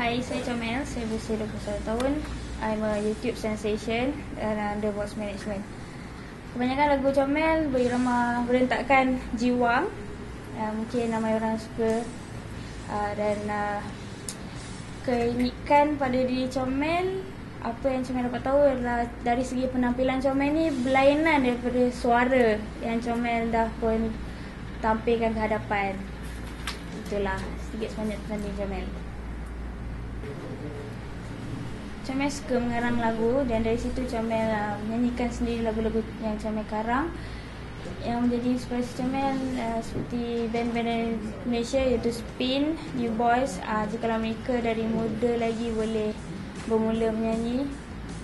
Hai, saya Comel. Saya berusia 21 tahun. I'm a YouTube sensation dan under Box Management. Kebanyakan lagu Comel berirama berentakkan jiwang. Uh, mungkin ramai orang suka. Uh, dan uh, keunikan pada diri Comel apa yang Comel dapat tahu adalah dari segi penampilan Comel ni berlainan daripada suara yang Comel dah pun tampilkan ke hadapan. Itulah sedikit sebanyak tentang diri Comel. Comel suka mengarang lagu dan dari situ Comel uh, menyanyikan sendiri lagu-lagu yang Comel karang. Yang menjadi inspirasi Comel uh, seperti band-band Malaysia iaitu Spin, New Boys uh, jika mereka dari muda lagi boleh bermula menyanyi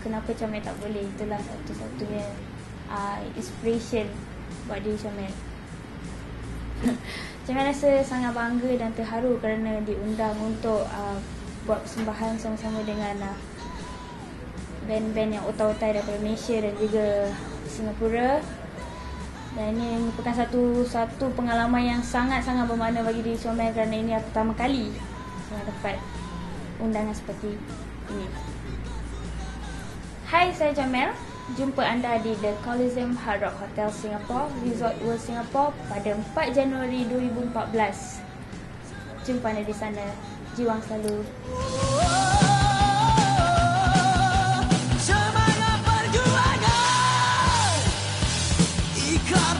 kenapa Comel tak boleh? Itulah satu-satunya uh, inspiration buat diri Comel Comel rasa sangat bangga dan terharu kerana diundang untuk uh, buat persembahan sama-sama dengan uh, band-band yang otai-otai daripada Malaysia dan juga Singapura. Dan ini merupakan satu satu pengalaman yang sangat-sangat bermakna bagi diri Syomel kerana ini pertama kali saya dapat undangan seperti ini. Hai, saya Jamel. Jumpa anda di The Coliseum Hard Rock Hotel Singapore, Resort World Singapore pada 4 Januari 2014. Jumpa anda di sana. Jiwang selalu. Semangat perjuangan Ikar